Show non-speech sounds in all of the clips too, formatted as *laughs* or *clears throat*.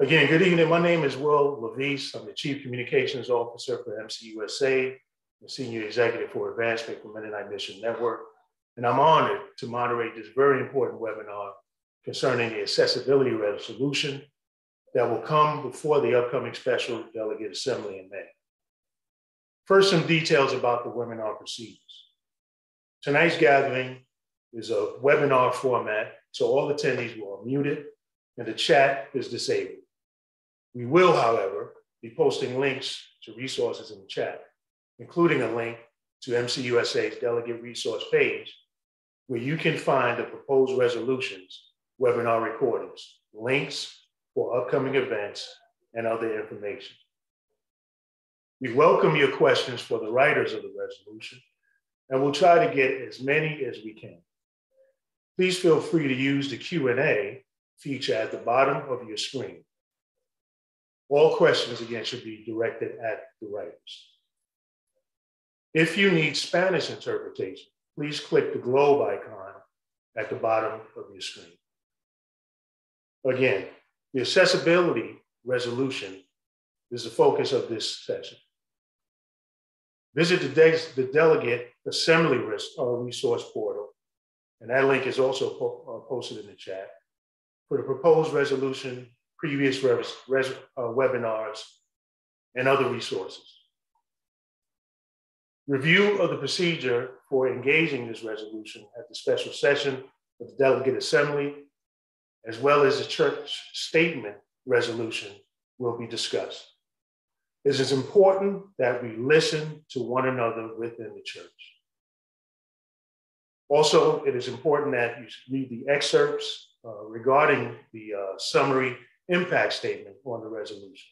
Again, good evening. My name is Wil LaVeist. I'm the Chief Communications Officer for MCUSA, the Senior Executive for Advancement for Mennonite Mission Network. And I'm honored to moderate this very important webinar concerning the accessibility resolution that will come before the upcoming special delegate assembly in May. First, some details about the webinar procedures. Tonight's gathering is a webinar format, so all attendees will be muted and the chat is disabled. We will, however, be posting links to resources in the chat, including a link to MCUSA's delegate resource page, where you can find the proposed resolutions, webinar recordings, links for upcoming events, and other information. We welcome your questions for the writers of the resolution, and we'll try to get as many as we can. Please feel free to use the Q&A feature at the bottom of your screen. All questions, again, should be directed at the writers. If you need Spanish interpretation, please click the globe icon at the bottom of your screen. Again, the accessibility resolution is the focus of this session. Visit the, de the delegate assembly uh, resource portal, and that link is also po uh, posted in the chat for the proposed resolution previous res, res, uh, webinars, and other resources. Review of the procedure for engaging this resolution at the special session of the Delegate Assembly, as well as the church statement resolution will be discussed. It is important that we listen to one another within the church. Also, it is important that you read the excerpts uh, regarding the uh, summary impact statement on the resolution.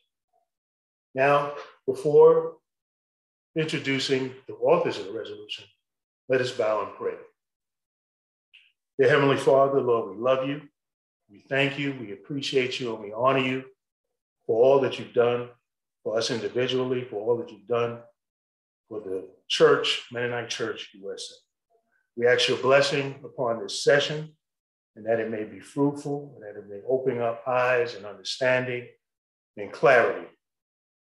Now, before introducing the authors of the resolution, let us bow and pray. Dear Heavenly Father, Lord, we love you. We thank you, we appreciate you, and we honor you for all that you've done for us individually, for all that you've done for the church, Mennonite Church USA. We ask your blessing upon this session and that it may be fruitful, and that it may open up eyes and understanding and clarity,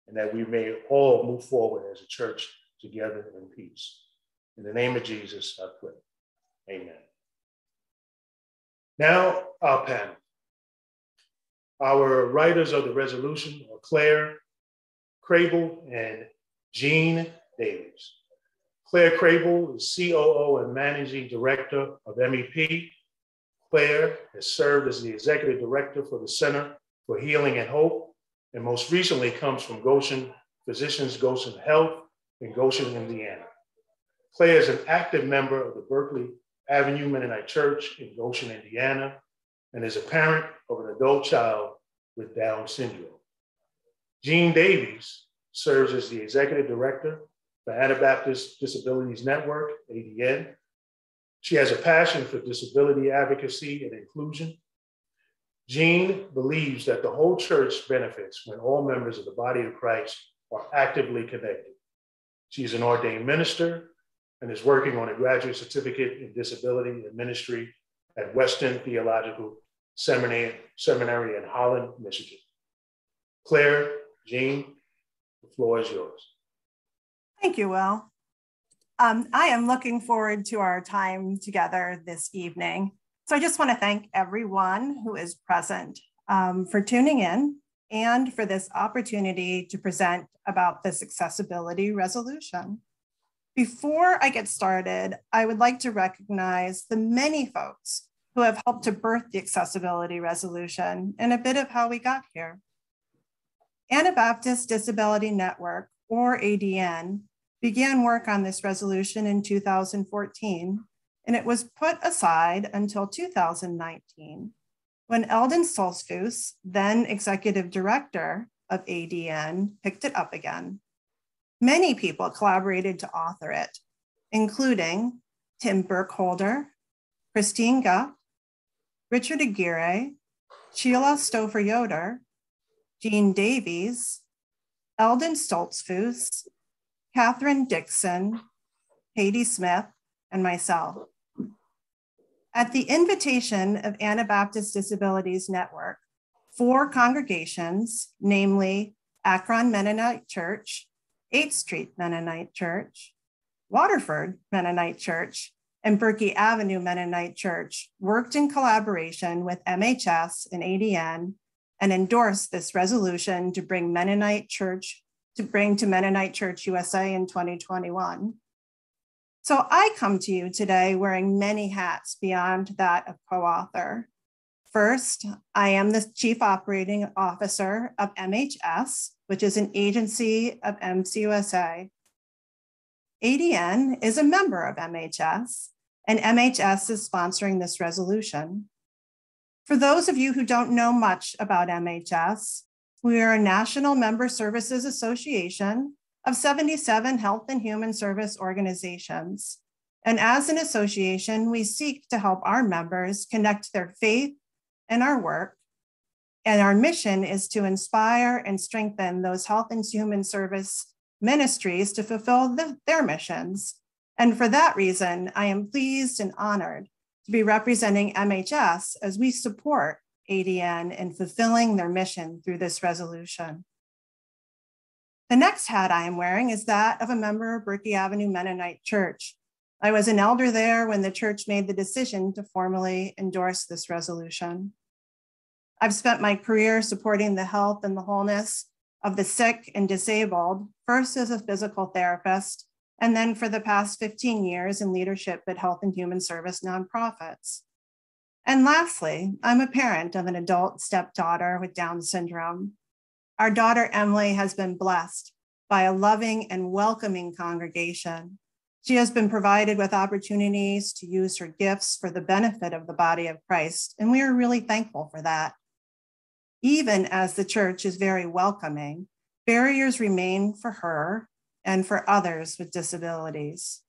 and that we may all move forward as a church together in peace. In the name of Jesus, I pray. Amen. Now, our panel. Our writers of the resolution are Clare Krabill and Jeanne Davies. Clare Krabill is COO and Managing Director of MEP Clare has served as the executive director for the Center for Healing and Hope, and most recently comes from Goshen Physicians Goshen Health in Goshen, Indiana. Clare is an active member of the Berkey Avenue Mennonite Church in Goshen, Indiana, and is a parent of an adult child with Down syndrome. Jeanne Davies serves as the executive director for Anabaptist Disabilities Network, ADN, she has a passion for disability advocacy and inclusion. Jeanne believes that the whole church benefits when all members of the body of Christ are actively connected. She is an ordained minister and is working on a graduate certificate in disability and ministry at Western Theological Seminary, Seminary in Holland, Michigan. Clare, Jeanne, the floor is yours. Thank you, Will. Um, I am looking forward to our time together this evening. So I just want to thank everyone who is present um, for tuning in and for this opportunity to present about this accessibility resolution. Before I get started, I would like to recognize the many folks who have helped to birth the accessibility resolution and a bit of how we got here. Anabaptist Disability Network, or ADN, began work on this resolution in 2014, and it was put aside until 2019 when Eldon Stoltzfus, then executive director of ADN, picked it up again. Many people collaborated to author it, including Tim Burkholder, Christine Gupp, Richard Aguirre, Sheila Stouffer Yoder, Jeanne Davies, Eldon Stoltzfus, Catherine Dixon, Katie Smith, and myself. At the invitation of Anabaptist Disabilities Network, four congregations, namely Akron Mennonite Church, 8th Street Mennonite Church, Waterford Mennonite Church, and Berkey Avenue Mennonite Church worked in collaboration with MHS and ADN and endorsed this resolution to bring Mennonite Church to bring to Mennonite Church USA in 2021. So I come to you today wearing many hats beyond that of co-author. First, I am the Chief Operating Officer of MHS, which is an agency of MCUSA. ADN is a member of MHS, and MHS is sponsoring this resolution. For those of you who don't know much about MHS, we are a National Member Services Association of 77 health and human service organizations. And as an association, we seek to help our members connect their faith and our work. And our mission is to inspire and strengthen those health and human service ministries to fulfill the, their missions and for that reason, I am pleased and honored to be representing MHS as we support ADN in fulfilling their mission through this resolution. The next hat I am wearing is that of a member of Berkey Avenue Mennonite Church. I was an elder there when the church made the decision to formally endorse this resolution. I've spent my career supporting the health and the wholeness of the sick and disabled, first as a physical therapist and then for the past 15 years in leadership at health and human service nonprofits. And lastly, I'm a parent of an adult stepdaughter with Down syndrome. Our daughter Emily has been blessed by a loving and welcoming congregation. She has been provided with opportunities to use her gifts for the benefit of the body of Christ, and we are really thankful for that. Even as the church is very welcoming, barriers remain for her and for others with disabilities.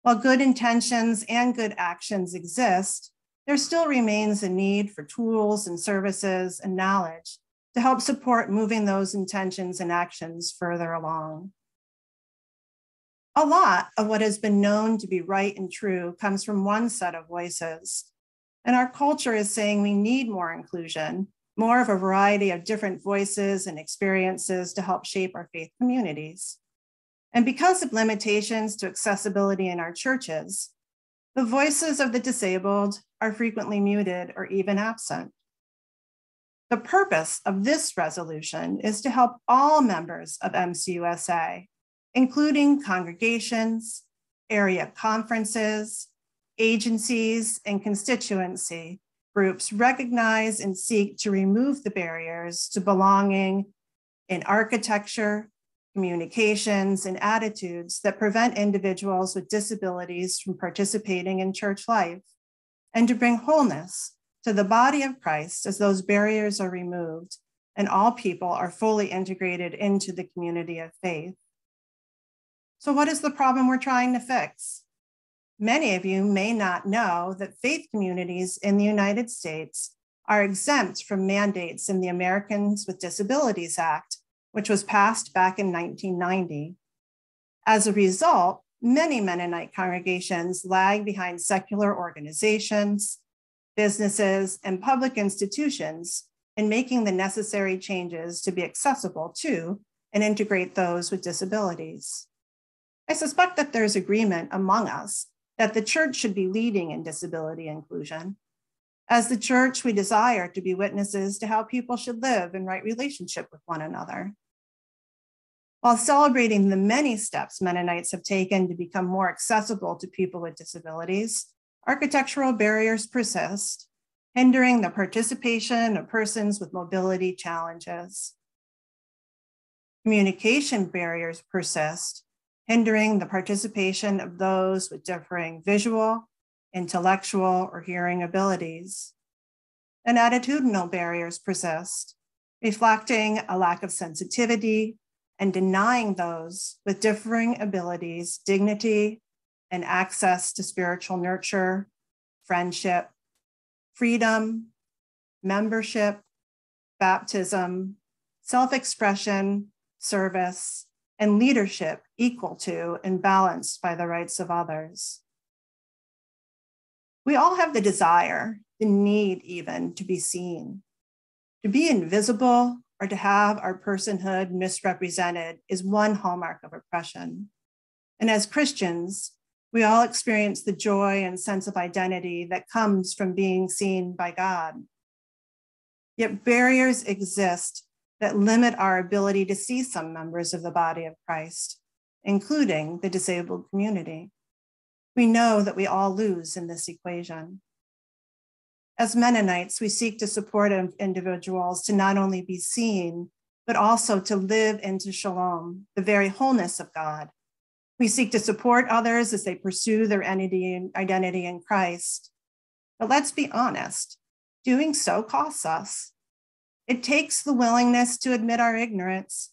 While good intentions and good actions exist, there still remains a need for tools and services and knowledge to help support moving those intentions and actions further along. A lot of what has been known to be right and true comes from one set of voices. And our culture is saying we need more inclusion, more of a variety of different voices and experiences to help shape our faith communities. And because of limitations to accessibility in our churches, the voices of the disabled are frequently muted or even absent. The purpose of this resolution is to help all members of MCUSA, including congregations, area conferences, agencies, and constituency groups recognize and seek to remove the barriers to belonging in architecture, communications, and attitudes that prevent individuals with disabilities from participating in church life, and to bring wholeness to the body of Christ as those barriers are removed and all people are fully integrated into the community of faith. So, what is the problem we're trying to fix? Many of you may not know that faith communities in the United States are exempt from mandates in the Americans with Disabilities Act which was passed back in 1990. As a result, many Mennonite congregations lag behind secular organizations, businesses, and public institutions in making the necessary changes to be accessible to and integrate those with disabilities. I suspect that there's agreement among us that the church should be leading in disability inclusion. As the church, we desire to be witnesses to how people should live in right relationship with one another. While celebrating the many steps Mennonites have taken to become more accessible to people with disabilities, architectural barriers persist, hindering the participation of persons with mobility challenges. Communication barriers persist, hindering the participation of those with differing visual, intellectual, or hearing abilities. And attitudinal barriers persist, reflecting a lack of sensitivity and denying those with differing abilities dignity and access to spiritual nurture, friendship, freedom, membership, baptism, self expression, service, and leadership equal to and balanced by the rights of others. We all have the desire, the need even to be seen, To be invisible or to have our personhood misrepresented is one hallmark of oppression. And as Christians, we all experience the joy and sense of identity that comes from being seen by God. Yet barriers exist that limit our ability to see some members of the body of Christ, including the disabled community. We know that we all lose in this equation. As Mennonites, we seek to support individuals to not only be seen, but also to live into shalom, the very wholeness of God. We seek to support others as they pursue their identity in Christ. But let's be honest, doing so costs us. It takes the willingness to admit our ignorance.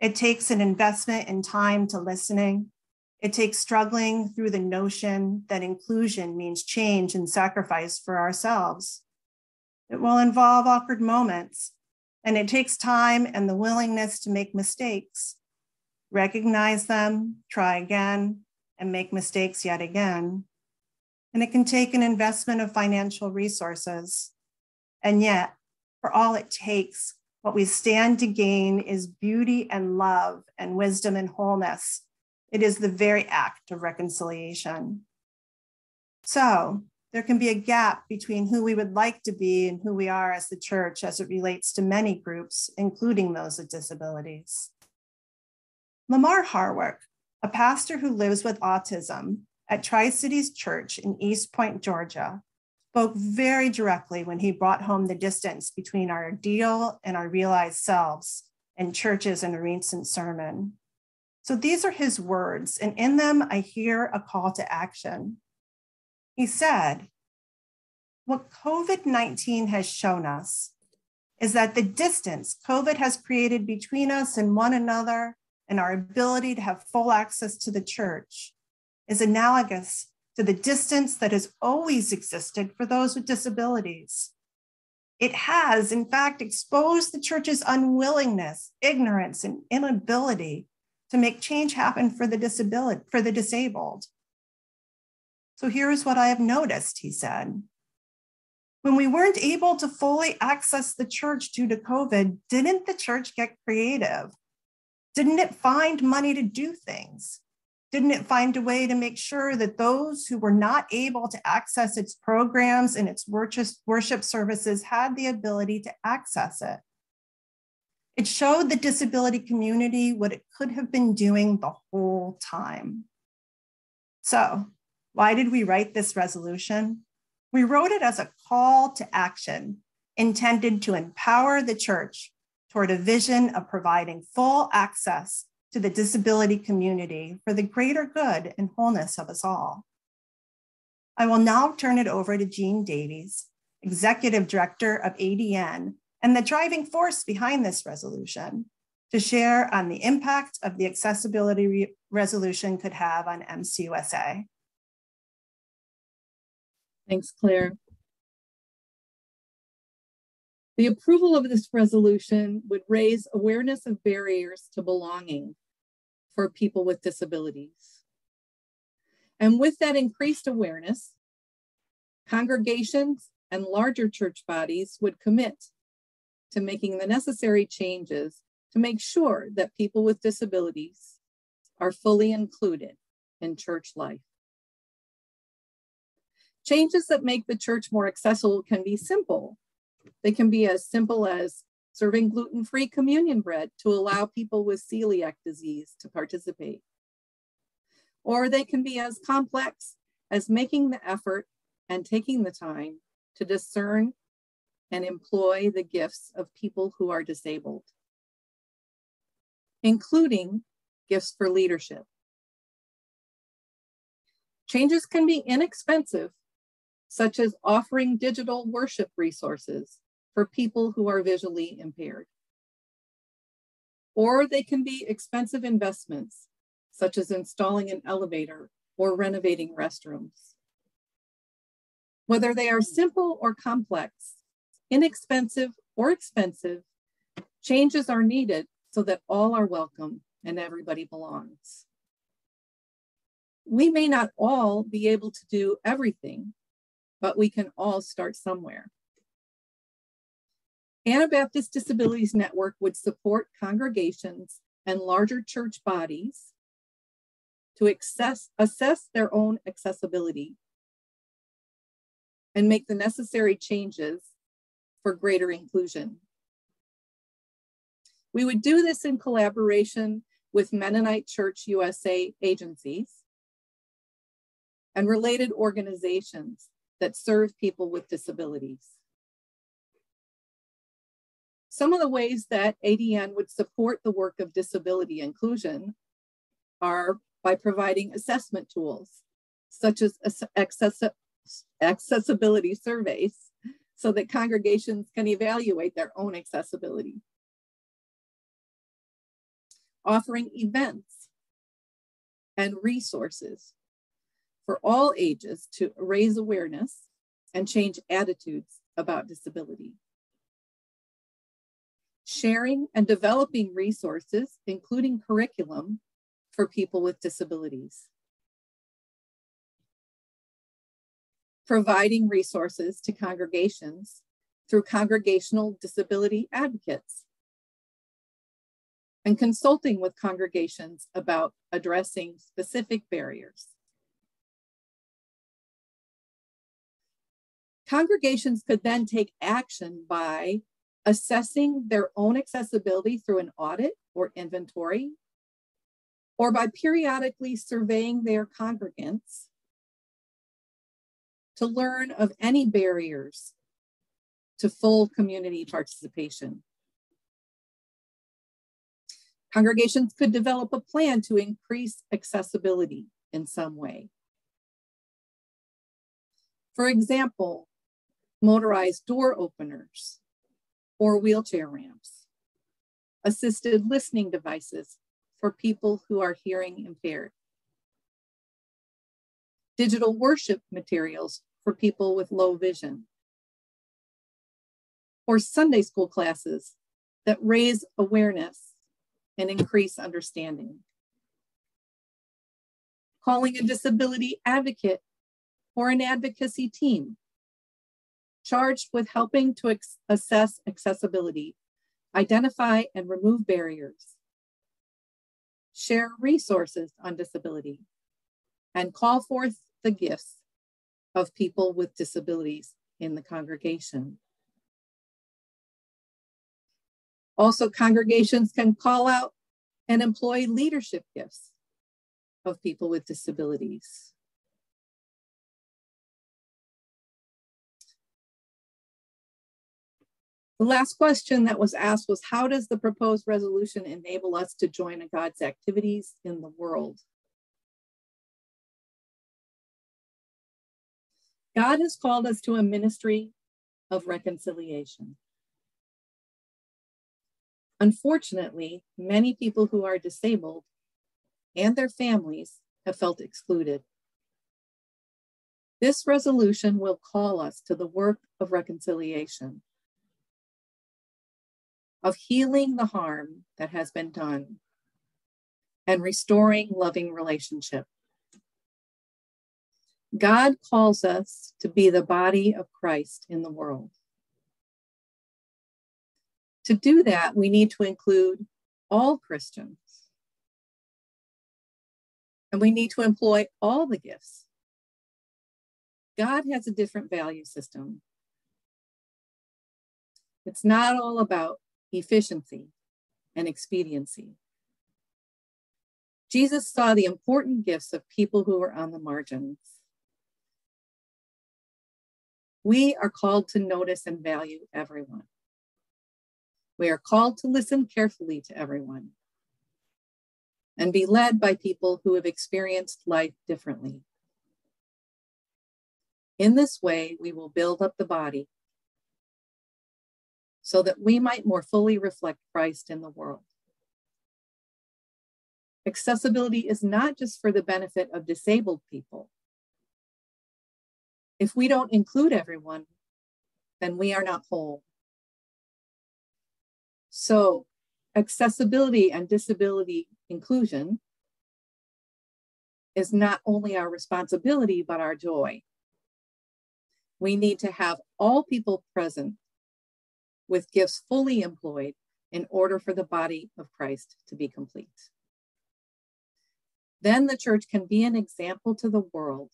It takes an investment in time to listening. It takes struggling through the notion that inclusion means change and sacrifice for ourselves. It will involve awkward moments, and it takes time and the willingness to make mistakes, recognize them, try again, and make mistakes yet again. And it can take an investment of financial resources. And yet, for all it takes, what we stand to gain is beauty and love and wisdom and wholeness it is the very act of reconciliation. So there can be a gap between who we would like to be and who we are as the church as it relates to many groups, including those with disabilities. Lamar Hardwick, a pastor who lives with autism at Tri Cities Church in East Point, Georgia, spoke very directly when he brought home the distance between our ideal and our realized selves in churches in a recent sermon. So these are his words, and in them I hear a call to action. He said, What COVID 19 has shown us is that the distance COVID has created between us and one another and our ability to have full access to the church is analogous to the distance that has always existed for those with disabilities. It has, in fact, exposed the church's unwillingness, ignorance, and inability to make change happen for the disability for the disabled. So here's what I have noticed, he said. When we weren't able to fully access the church due to COVID, didn't the church get creative? Didn't it find money to do things? Didn't it find a way to make sure that those who were not able to access its programs and its worship services had the ability to access it? It showed the disability community what it could have been doing the whole time. So, why did we write this resolution? We wrote it as a call to action intended to empower the church toward a vision of providing full access to the disability community for the greater good and wholeness of us all. I will now turn it over to Jeanne Davies, Executive Director of ADN, and the driving force behind this resolution to share on the impact of the accessibility re resolution could have on MCUSA. Thanks, Clare. The approval of this resolution would raise awareness of barriers to belonging for people with disabilities. And with that increased awareness, congregations and larger church bodies would commit to making the necessary changes to make sure that people with disabilities are fully included in church life. Changes that make the church more accessible can be simple. They can be as simple as serving gluten free communion bread to allow people with celiac disease to participate. Or they can be as complex as making the effort and taking the time to discern and employ the gifts of people who are disabled, including gifts for leadership. Changes can be inexpensive, such as offering digital worship resources for people who are visually impaired. Or they can be expensive investments, such as installing an elevator or renovating restrooms. Whether they are simple or complex, inexpensive or expensive, changes are needed so that all are welcome and everybody belongs. We may not all be able to do everything, but we can all start somewhere. Anabaptist Disabilities Network would support congregations and larger church bodies to access, assess their own accessibility and make the necessary changes for greater inclusion. We would do this in collaboration with Mennonite Church USA agencies and related organizations that serve people with disabilities. Some of the ways that ADN would support the work of disability inclusion are by providing assessment tools, such as accessibility surveys, so that congregations can evaluate their own accessibility. Offering events and resources for all ages to raise awareness and change attitudes about disability sharing and developing resources, including curriculum for people with disabilities. Providing resources to congregations through congregational disability advocates and consulting with congregations about addressing specific barriers. Congregations could then take action by assessing their own accessibility through an audit or inventory, or by periodically surveying their congregants to learn of any barriers to full community participation. Congregations could develop a plan to increase accessibility in some way. For example, motorized door openers or wheelchair ramps, assisted listening devices for people who are hearing impaired, digital worship materials for people with low vision, or Sunday school classes that raise awareness and increase understanding. Calling a disability advocate or an advocacy team charged with helping to assess accessibility, identify and remove barriers, share resources on disability, and call forth the gifts of people with disabilities in the congregation. Also, congregations can call out and employ leadership gifts of people with disabilities. The last question that was asked was How does the proposed resolution enable us to join in God's activities in the world? God has called us to a ministry of reconciliation. Unfortunately, many people who are disabled and their families have felt excluded. This resolution will call us to the work of reconciliation of healing the harm that has been done and restoring loving relationship. God calls us to be the body of Christ in the world. To do that, we need to include all Christians. And we need to employ all the gifts. God has a different value system. It's not all about efficiency, and expediency. Jesus saw the important gifts of people who were on the margins. We are called to notice and value everyone. We are called to listen carefully to everyone and be led by people who have experienced life differently. In this way, we will build up the body so that we might more fully reflect Christ in the world. Accessibility is not just for the benefit of disabled people. If we don't include everyone, then we are not whole. So, accessibility and disability inclusion is not only our responsibility, but our joy. We need to have all people present with gifts fully employed in order for the body of Christ to be complete. Then the church can be an example to the world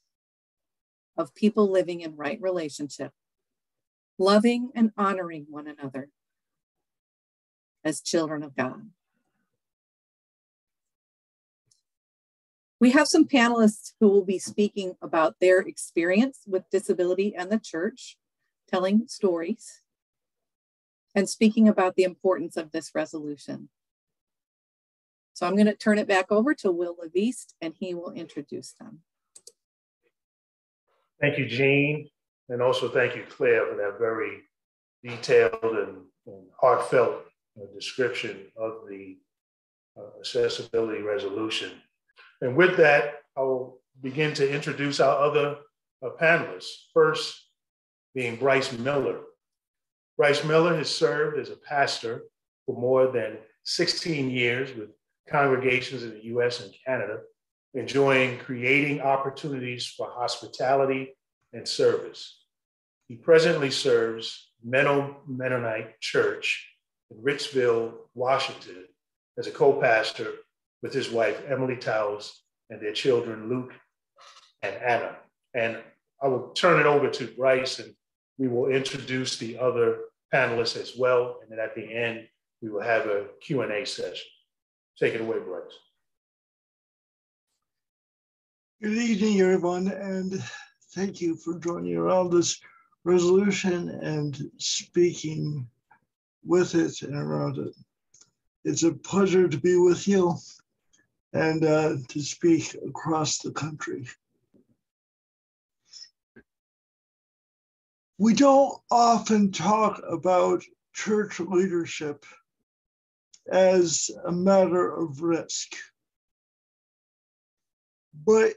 of people living in right relationship, loving and honoring one another as children of God. We have some panelists who will be speaking about their experience with disability and the church, telling stories, and speaking about the importance of this resolution. So I'm going to turn it back over to Wil LaVeist, and he will introduce them. Thank you, Jeanne. And also thank you, Clare, for that very detailed and, and heartfelt uh, description of the uh, accessibility resolution. And with that, I will begin to introduce our other uh, panelists. First, being Bryce Miller. Bryce Miller has served as a pastor for more than 16 years with congregations in the US and Canada, enjoying creating opportunities for hospitality and service. He presently serves Mennonite Church in Ritzville, Washington, as a co pastor with his wife, Emily Towles, and their children, Luke and Anna. And I will turn it over to Bryce and we will introduce the other panelists as well. And then at the end, we will have a Q&A session. Take it away, Bryce. Good evening, everyone, and thank you for joining around this resolution and speaking with it and around it. It's a pleasure to be with you and uh, to speak across the country. We don't often talk about church leadership as a matter of risk, but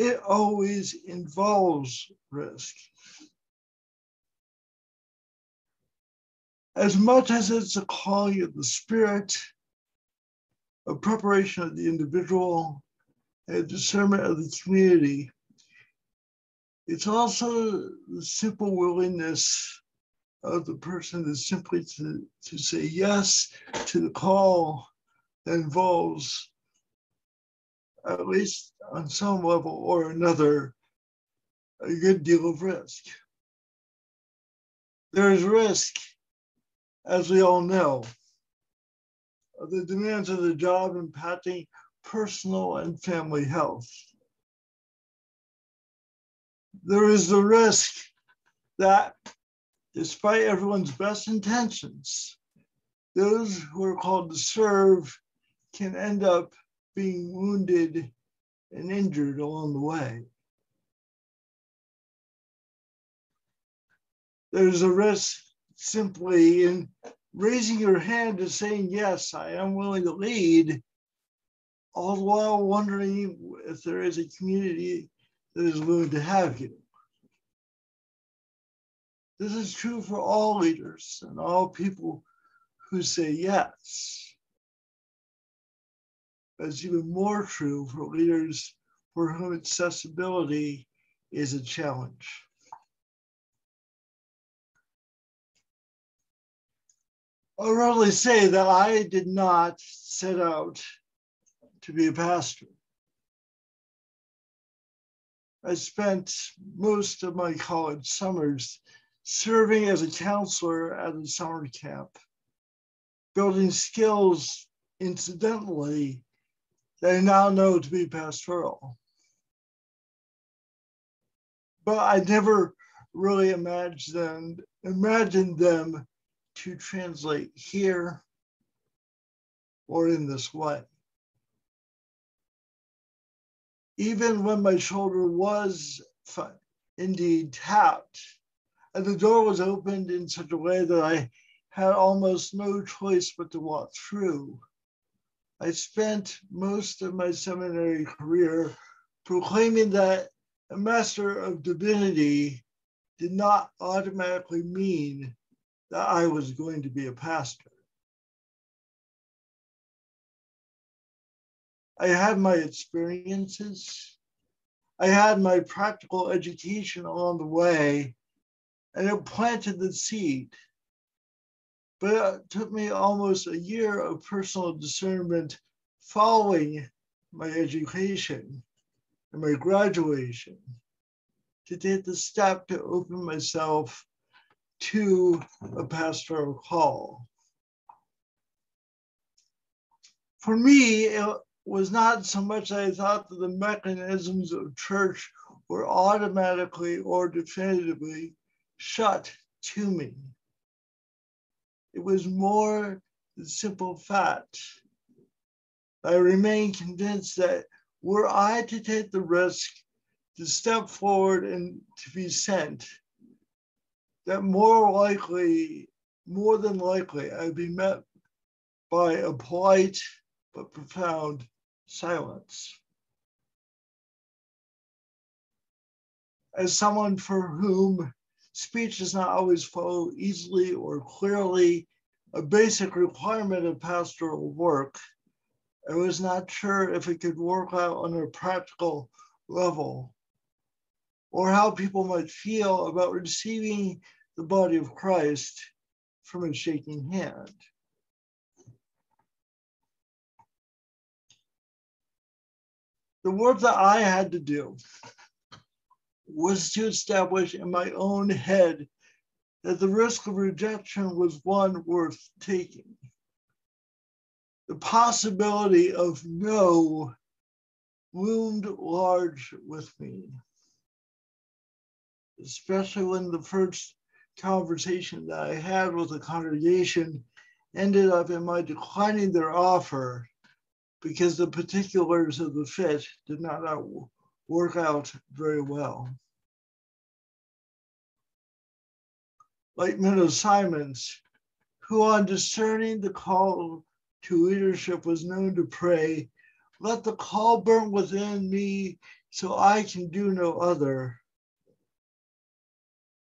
it always involves risk. As much as it's a calling of the spirit, a preparation of the individual, a discernment of the community. It's also the simple willingness of the person to simply to, to say yes to the call that involves, at least on some level or another, a good deal of risk. There is risk, as we all know, of the demands of the job impacting personal and family health. There is the risk that, despite everyone's best intentions, those who are called to serve can end up being wounded and injured along the way. There's a risk simply in raising your hand and saying, Yes, I am willing to lead, all the while wondering if there is a community that is willing to have you. This is true for all leaders and all people who say yes. It's even more true for leaders for whom accessibility is a challenge. I'll really say that I did not set out to be a pastor. I spent most of my college summers serving as a counselor at a summer camp, building skills incidentally I now know to be pastoral. But I never really imagined them, imagined them to translate here or in this way. Even when my shoulder was indeed tapped, and the door was opened in such a way that I had almost no choice but to walk through. I spent most of my seminary career proclaiming that a Master of Divinity did not automatically mean that I was going to be a pastor. I had my experiences. I had my practical education along the way, and it planted the seed. But it took me almost a year of personal discernment following my education and my graduation to take the step to open myself to a pastoral call. For me, it was not so much that I thought that the mechanisms of church were automatically or definitively shut to me. It was more the simple fact. I remain convinced that were I to take the risk to step forward and to be sent, that more likely, more than likely, I'd be met by a polite but profound silence. As someone for whom speech does not always flow easily or clearly, a basic requirement of pastoral work, I was not sure if it could work out on a practical level or how people might feel about receiving the body of Christ from a shaking hand. The work that I had to do was to establish in my own head that the risk of rejection was one worth taking. The possibility of no loomed large with me, especially when the first conversation that I had with the congregation ended up in my declining their offer because the particulars of the fit did not work out very well. Like Menno Simons, who on discerning the call to leadership was known to pray, let the call burn within me so I can do no other.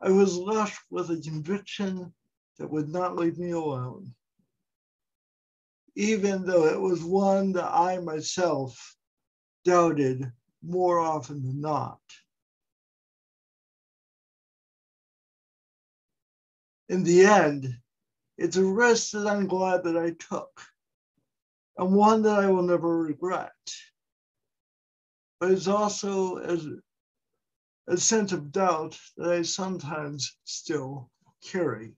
I was left with a conviction that would not leave me alone even though it was one that I myself doubted more often than not. In the end, it's a risk that I'm glad that I took, and one that I will never regret. But it's also a, a sense of doubt that I sometimes still carry.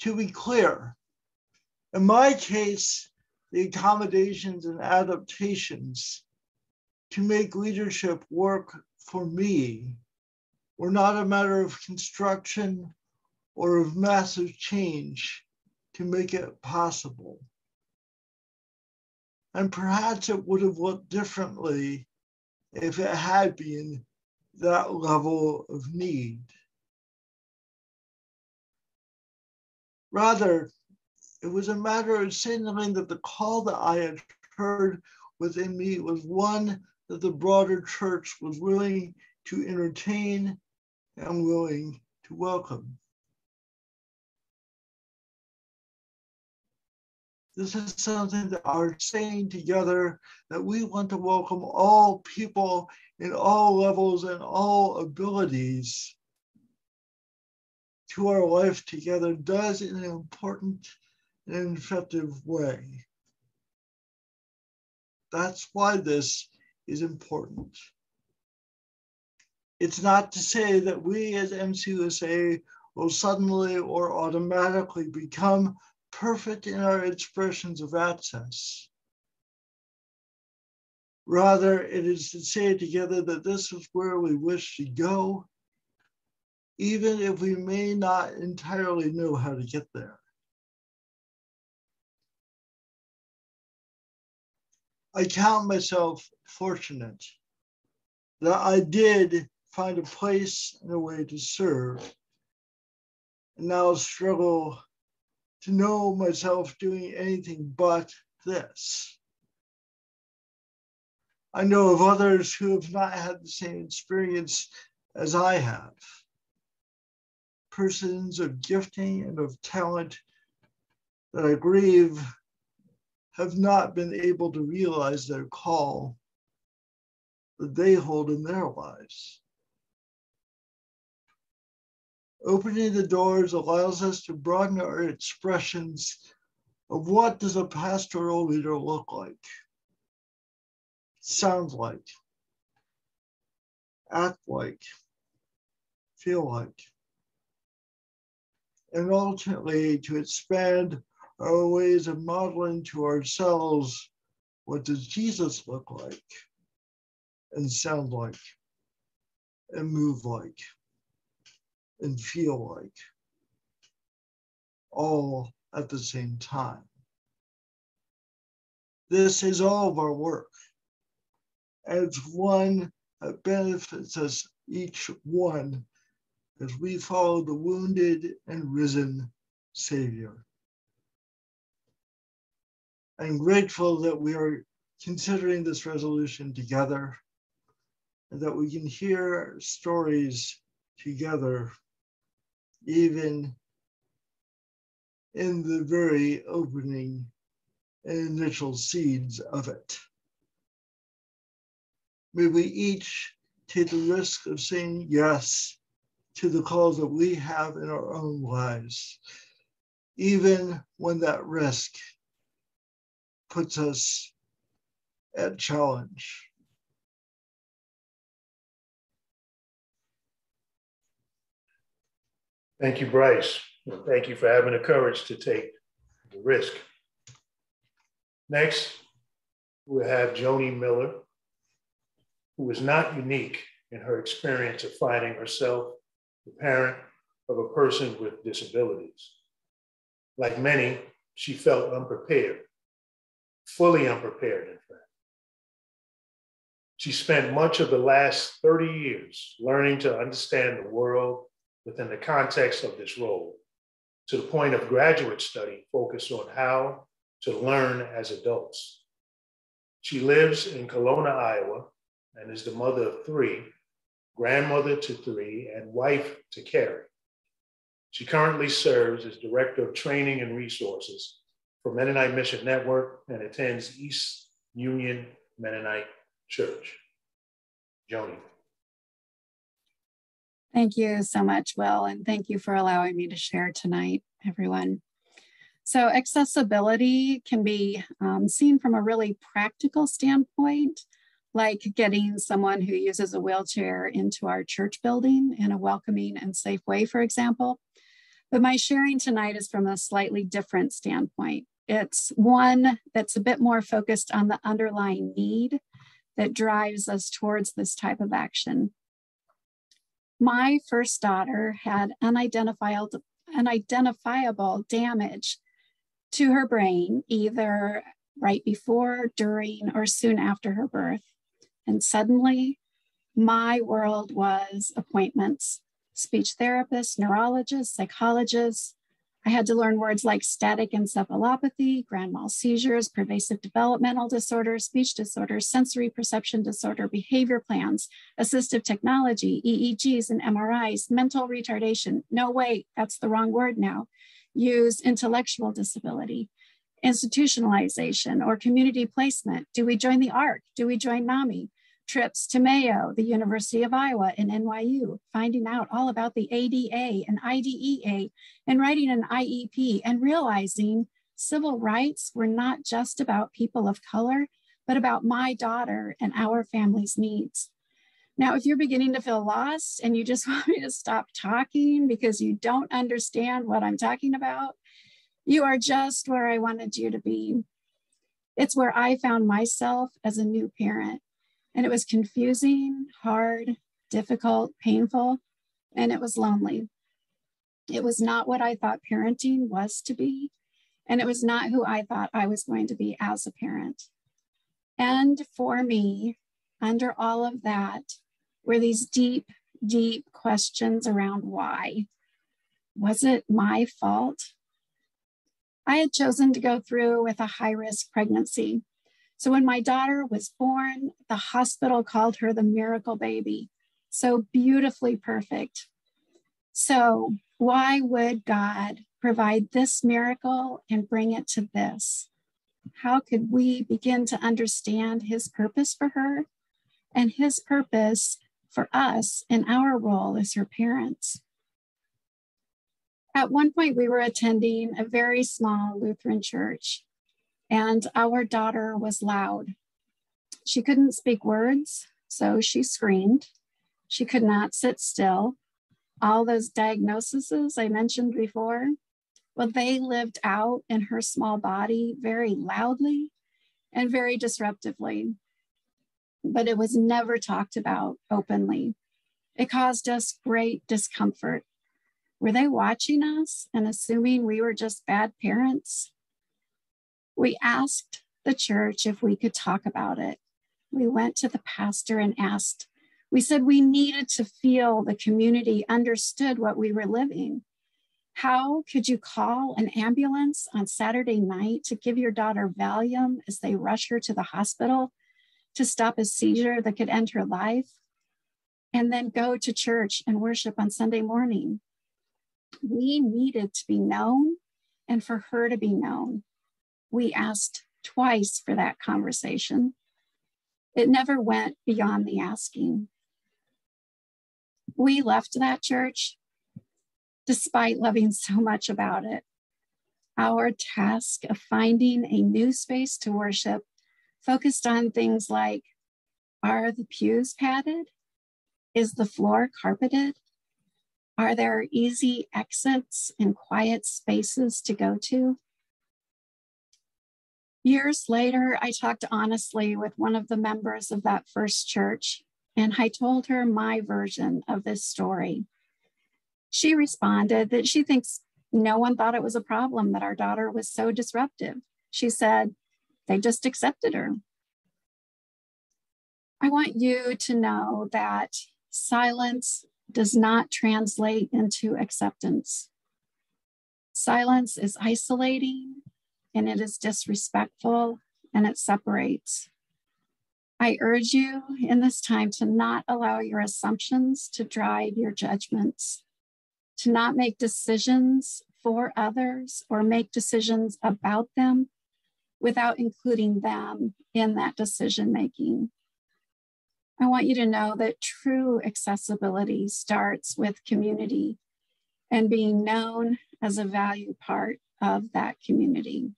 to be clear, in my case, the accommodations and adaptations to make leadership work for me were not a matter of construction or of massive change to make it possible. And perhaps it would have looked differently if it had been that level of need. Rather, it was a matter of signaling that the call that I had heard within me was one that the broader church was willing to entertain and willing to welcome. This is something that are saying together that we want to welcome all people in all levels and all abilities to our life together does an important and effective way. That's why this is important. It's not to say that we as MCUSA will suddenly or automatically become perfect in our expressions of access. Rather, it is to say together that this is where we wish to go even if we may not entirely know how to get there. I count myself fortunate that I did find a place and a way to serve, and now struggle to know myself doing anything but this. I know of others who have not had the same experience as I have persons of gifting and of talent that I grieve have not been able to realize their call that they hold in their lives. Opening the doors allows us to broaden our expressions of what does a pastoral leader look like, sound like, act like, feel like, and ultimately to expand our ways of modeling to ourselves what does Jesus look like and sound like and move like and feel like all at the same time. This is all of our work. As one that benefits us each one as we follow the wounded and risen Savior. I'm grateful that we are considering this resolution together and that we can hear stories together, even in the very opening and initial seeds of it. May we each take the risk of saying yes to the calls that we have in our own lives, even when that risk puts us at challenge. Thank you, Bryce. Thank you for having the courage to take the risk. Next, we'll have Joni Miller, who is not unique in her experience of finding herself the parent of a person with disabilities. Like many, she felt unprepared, fully unprepared, in fact. She spent much of the last 30 years learning to understand the world within the context of this role, to the point of graduate study focused on how to learn as adults. She lives in Kalona, Iowa, and is the mother of three, grandmother to three, and wife to Carrie. She currently serves as Director of Training and Resources for Mennonite Mission Network and attends East Union Mennonite Church. Joni. Thank you so much, Will, and thank you for allowing me to share tonight, everyone. So accessibility can be um, seen from a really practical standpoint, like getting someone who uses a wheelchair into our church building in a welcoming and safe way, for example. But my sharing tonight is from a slightly different standpoint. It's one that's a bit more focused on the underlying need that drives us towards this type of action. My first daughter had unidentifiable, unidentifiable damage to her brain, either right before, during, or soon after her birth. And suddenly, my world was appointments, speech therapists, neurologists, psychologists, I had to learn words like static encephalopathy, grand mal seizures, pervasive developmental disorders, speech disorders, sensory perception disorder, behavior plans, assistive technology, EEGs and MRIs, mental retardation. No, wait, that's the wrong word now. Use intellectual disability, institutionalization, or community placement. Do we join the ARC? Do we join NAMI? Trips to Mayo, the University of Iowa, and NYU, finding out all about the ADA and IDEA, and writing an IEP, and realizing civil rights were not just about people of color, but about my daughter and our family's needs. Now, if you're beginning to feel lost and you just *laughs* want me to stop talking because you don't understand what I'm talking about, you are just where I wanted you to be. It's where I found myself as a new parent. And it was confusing, hard, difficult, painful, and it was lonely. It was not what I thought parenting was to be, and it was not who I thought I was going to be as a parent. And for me, under all of that, were these deep, deep questions around why. Was it my fault? I had chosen to go through with a high risk pregnancy so when my daughter was born, the hospital called her the miracle baby. So beautifully perfect. So why would God provide this miracle and bring it to this? How could we begin to understand his purpose for her and his purpose for us in our role as her parents? At one point, we were attending a very small Lutheran church, and our daughter was loud. She couldn't speak words, so she screamed. She could not sit still. All those diagnoses I mentioned before, well, they lived out in her small body very loudly and very disruptively. But it was never talked about openly. It caused us great discomfort. Were they watching us and assuming we were just bad parents? We asked the church if we could talk about it. We went to the pastor and asked. We said we needed to feel the community understood what we were living. How could you call an ambulance on Saturday night to give your daughter Valium as they rush her to the hospital to stop a seizure that could end her life? And then go to church and worship on Sunday morning. We needed to be known and for her to be known. We asked twice for that conversation. It never went beyond the asking. We left that church despite loving so much about it. Our task of finding a new space to worship focused on things like Are the pews padded? Is the floor carpeted? Are there easy exits and quiet spaces to go to? Years later, I talked honestly with one of the members of that first church, and I told her my version of this story she responded that she thinks no one thought it was a problem that our daughter was so disruptive. She said, they just accepted her. I want you to know that silence does not translate into acceptance. Silence is isolating and it is disrespectful and it separates. I urge you in this time to not allow your assumptions to drive your judgments to not make decisions for others or make decisions about them without including them in that decision making. I want you to know that true accessibility starts with community and being known as a valued part of that community.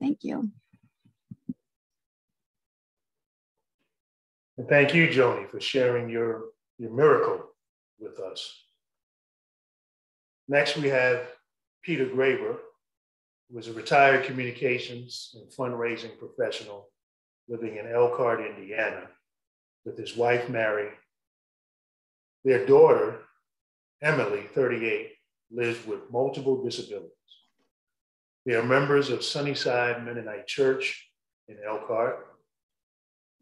Thank you. And thank you, Joni, for sharing your, your miracle with us. Next, we have Peter Graber, who is a retired communications and fundraising professional living in Elkhart, Indiana, with his wife, Mary. Their daughter, Emily, 38, lives with multiple disabilities. They are members of Sunnyside Mennonite Church in Elkhart.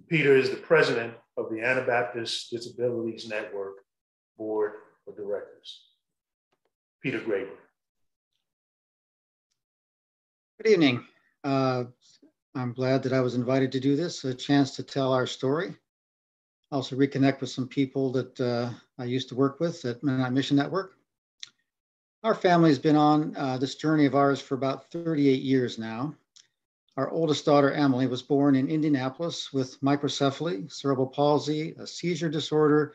Peter is the president of the Anabaptist Disabilities Network Board of Directors. Peter Graber. Good evening. Uh, I'm glad that I was invited to do this, a chance to tell our story. Also reconnect with some people that uh, I used to work with at Mennonite Mission Network. Our family has been on uh, this journey of ours for about 38 years now. Our oldest daughter, Emily, was born in Indianapolis with microcephaly, cerebral palsy, a seizure disorder,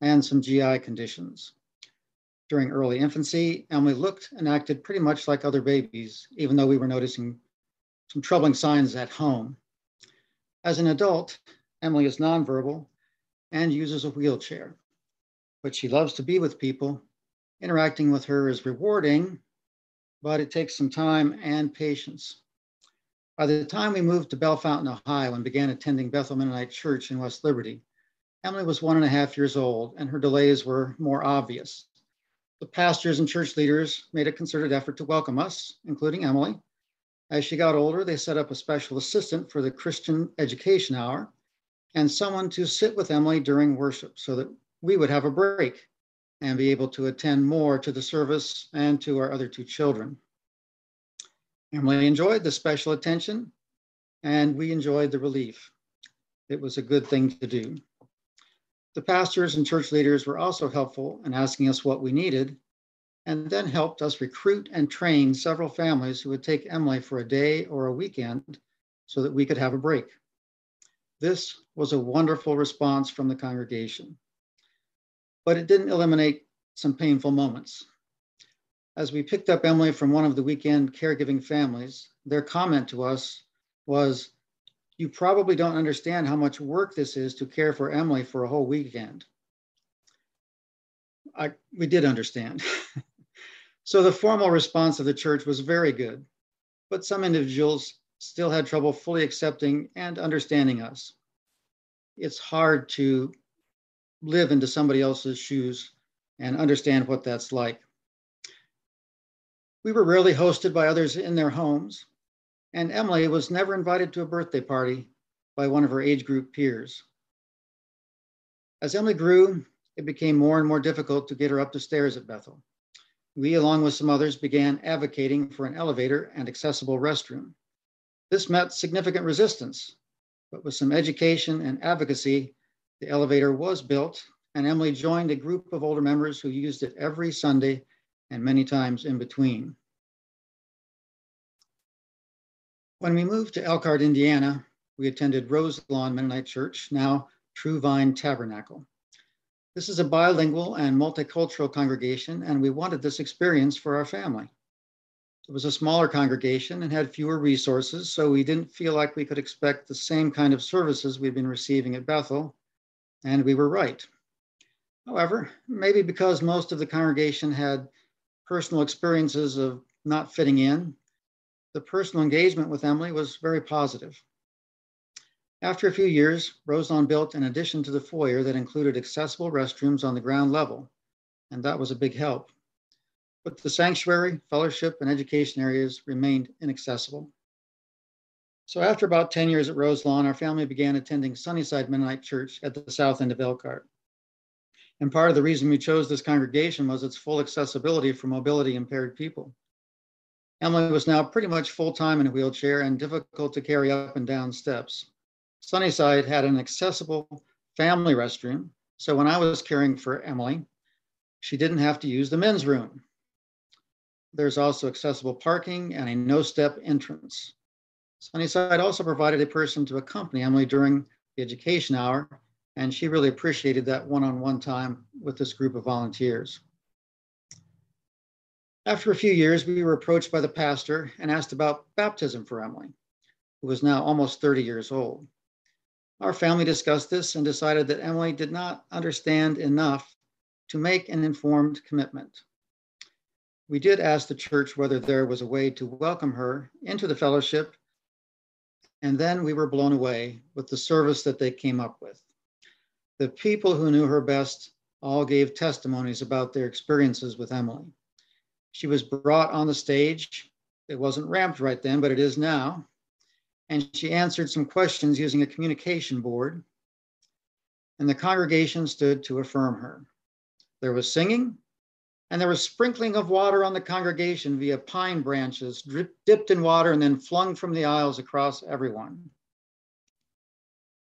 and some GI conditions. During early infancy, Emily looked and acted pretty much like other babies, even though we were noticing some troubling signs at home. As an adult, Emily is nonverbal and uses a wheelchair, but she loves to be with people. Interacting with her is rewarding, but it takes some time and patience. By the time we moved to Bellefontaine, Ohio, and began attending Bethel Mennonite Church in West Liberty, Emily was one and a half years old, and her delays were more obvious. The pastors and church leaders made a concerted effort to welcome us, including Emily. As she got older, they set up a special assistant for the Christian Education Hour and someone to sit with Emily during worship so that we would have a break and be able to attend more to the service and to our other two children. Emily enjoyed the special attention and we enjoyed the relief. It was a good thing to do. The pastors and church leaders were also helpful in asking us what we needed and then helped us recruit and train several families who would take Emily for a day or a weekend so that we could have a break. This was a wonderful response from the congregation, but it didn't eliminate some painful moments. as we picked up Emily from one of the weekend caregiving families, their comment to us was, you probably don't understand how much work this is to care for Emily for a whole weekend. I, we did understand. *laughs* so the formal response of the church was very good, but some individuals still had trouble fully accepting and understanding us. It's hard to live into somebody else's shoes and understand what that's like. We were rarely hosted by others in their homes, and Emily was never invited to a birthday party by one of her age group peers. As Emily grew, it became more and more difficult to get her up the stairs at Bethel. We, along with some others, began advocating for an elevator and accessible restroom. This met significant resistance, but with some education and advocacy, the elevator was built, and Emily joined a group of older members who used it every Sunday and many times in between. When we moved to Elkhart, Indiana, we attended Roselawn Mennonite Church, now True Vine Tabernacle. This is a bilingual and multicultural congregation, and we wanted this experience for our family. It was a smaller congregation and had fewer resources, so we didn't feel like we could expect the same kind of services we'd been receiving at Bethel, and we were right. However, maybe because most of the congregation had personal experiences of not fitting in, the personal engagement with Emily was very positive. After a few years, Roselawn built an addition to the foyer that included accessible restrooms on the ground level, and that was a big help. But the sanctuary, fellowship, and education areas remained inaccessible. So after about 10 years at Roselawn, our family began attending Sunnyside Mennonite Church at the south end of Elkhart. And part of the reason we chose this congregation was its full accessibility for mobility impaired people. Emily was now pretty much full time in a wheelchair and difficult to carry up and down steps. Sunnyside had an accessible family restroom. So when I was caring for Emily, she didn't have to use the men's room. There's also accessible parking and a no step entrance. Sunnyside also provided a person to accompany Emily during the education hour and she really appreciated that one-on-one time with this group of volunteers. After a few years, we were approached by the pastor and asked about baptism for Emily, who was now almost 30 years old. Our family discussed this and decided that Emily did not understand enough to make an informed commitment. We did ask the church whether there was a way to welcome her into the fellowship, and then we were blown away with the service that they came up with. The people who knew her best all gave testimonies about their experiences with Emily. She was brought on the stage. It wasn't ramped right then, but it is now. And she answered some questions using a communication board. And the congregation stood to affirm her. There was singing, and there was sprinkling of water on the congregation via pine branches, drip, dipped in water and then flung from the aisles across everyone.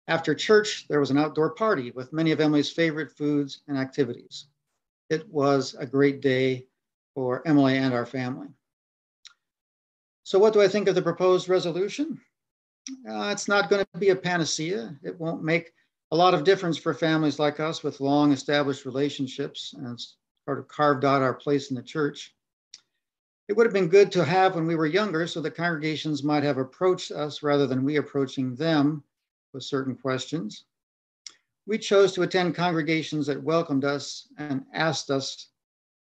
After church, there was an outdoor party with many of Emily's favorite foods and activities. It was a great day for Emily and our family. So, what do I think of the proposed resolution? Uh, it's not going to be a panacea. It won't make a lot of difference for families like us with long established relationships and of carved out our place in the church. It would have been good to have when we were younger so the congregations might have approached us rather than we approaching them with certain questions. We chose to attend congregations that welcomed us and asked us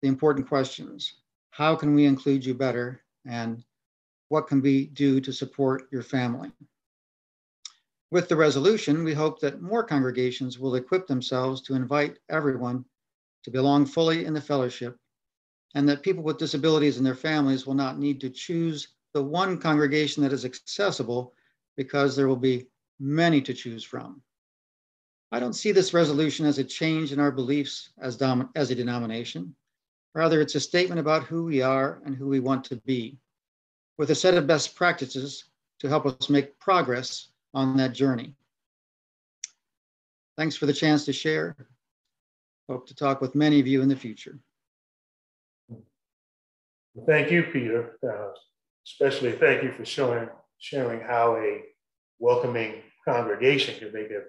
the important questions. How can we include you better? And what can we do to support your family? With the resolution, we hope that more congregations will equip themselves to invite everyone to belong fully in the fellowship, and that people with disabilities and their families will not need to choose the one congregation that is accessible because there will be many to choose from. I don't see this resolution as a change in our beliefs as, as a denomination. Rather, it's a statement about who we are and who we want to be, with a set of best practices to help us make progress on that journey. Thanks for the chance to share. Hope to talk with many of you in the future. Thank you, Peter. Uh, especially thank you for showing sharing how a welcoming congregation can make a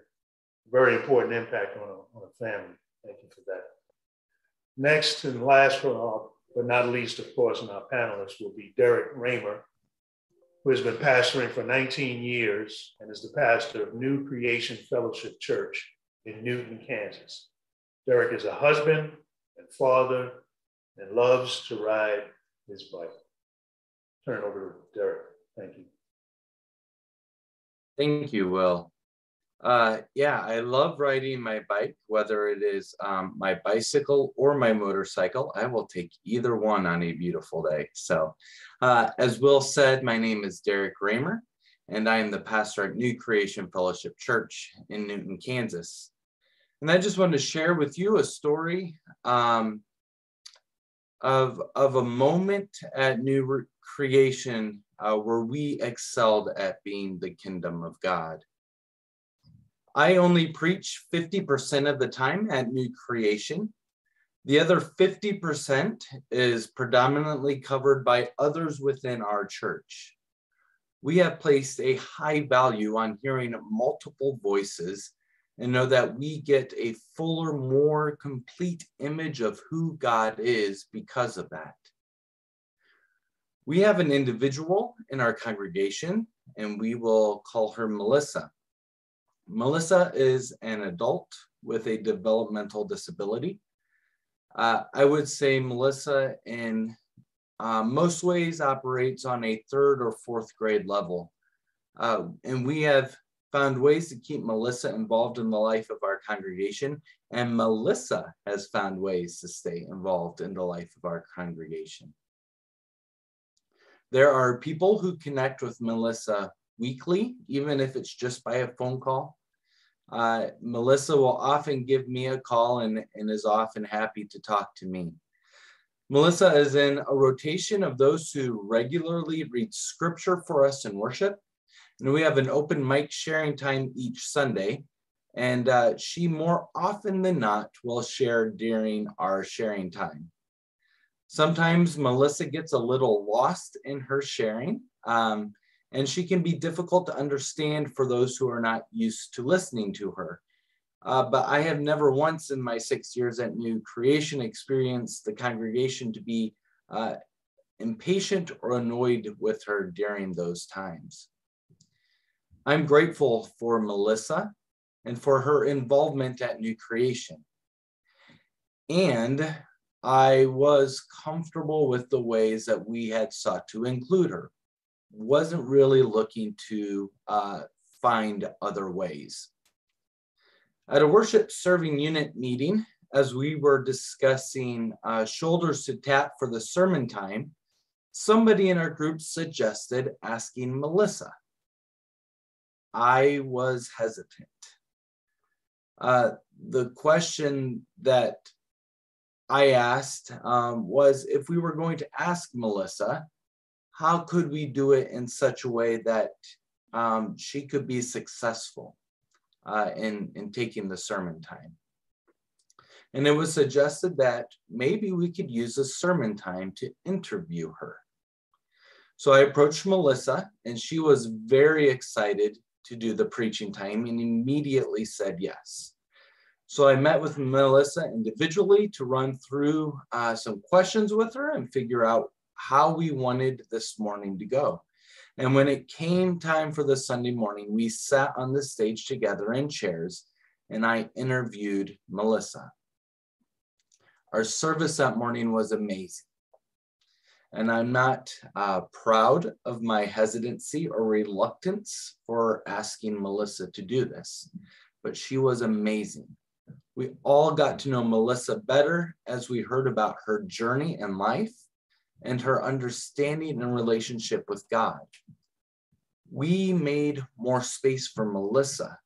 very important impact on a, on a family. Thank you for that. Next and last our but not least, of course, in our panelists will be Derek Raymer, who has been pastoring for 19 years and is the pastor of New Creation Fellowship Church in Newton, Kansas. Derek is a husband and father and loves to ride his bike. Turn it over to Derek. Thank you. Thank you, Will. Uh, yeah, I love riding my bike, whether it is um, my bicycle or my motorcycle. I will take either one on a beautiful day. So, uh, as Will said, my name is Derek Raymer, and I am the pastor at New Creation Fellowship Church in Newton, Kansas. And I just wanted to share with you a story um, of, of a moment at New Creation uh, where we excelled at being the kingdom of God. I only preach 50% of the time at New Creation. The other 50% is predominantly covered by others within our church. We have placed a high value on hearing multiple voices and know that we get a fuller, more complete image of who God is because of that. We have an individual in our congregation, and we will call her Melissa. Melissa is an adult with a developmental disability. Uh, I would say Melissa, in uh, most ways, operates on a third or fourth grade level. Uh, and we have found ways to keep Melissa involved in the life of our congregation, and Melissa has found ways to stay involved in the life of our congregation. There are people who connect with Melissa weekly, even if it's just by a phone call. Uh, Melissa will often give me a call and, and is often happy to talk to me. Melissa is in a rotation of those who regularly read scripture for us in worship. And we have an open mic sharing time each Sunday. And uh, she more often than not will share during our sharing time. Sometimes Melissa gets a little lost in her sharing. Um, and she can be difficult to understand for those who are not used to listening to her. Uh, but I have never once in my six years at New Creation experienced the congregation to be uh, impatient or annoyed with her during those times. I'm grateful for Melissa and for her involvement at New Creation. And I was comfortable with the ways that we had sought to include her wasn't really looking to uh, find other ways. At a worship serving unit meeting, as we were discussing uh, shoulders to tap for the sermon time, somebody in our group suggested asking Melissa. I was hesitant. Uh, the question that I asked um, was if we were going to ask Melissa, how could we do it in such a way that um, she could be successful uh, in, in taking the sermon time? And it was suggested that maybe we could use a sermon time to interview her. So I approached Melissa, and she was very excited to do the preaching time and immediately said yes. So I met with Melissa individually to run through uh, some questions with her and figure out how we wanted this morning to go. And when it came time for the Sunday morning, we sat on the stage together in chairs and I interviewed Melissa. Our service that morning was amazing. And I'm not uh, proud of my hesitancy or reluctance for asking Melissa to do this, but she was amazing. We all got to know Melissa better as we heard about her journey in life and her understanding and relationship with God. We made more space for Melissa.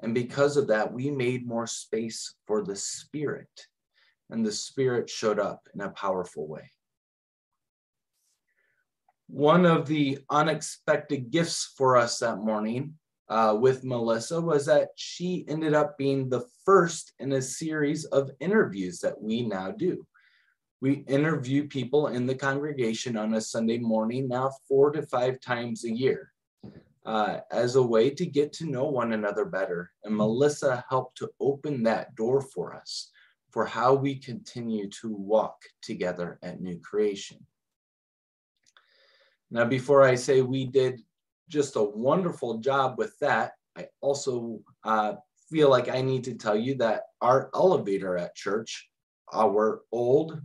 And because of that, we made more space for the Spirit. And the Spirit showed up in a powerful way. One of the unexpected gifts for us that morning uh, with Melissa was that she ended up being the first in a series of interviews that we now do. We interview people in the congregation on a Sunday morning now four to five times a year uh, as a way to get to know one another better. And Melissa helped to open that door for us for how we continue to walk together at New Creation. Now, before I say we did just a wonderful job with that, I also uh, feel like I need to tell you that our elevator at church, our old,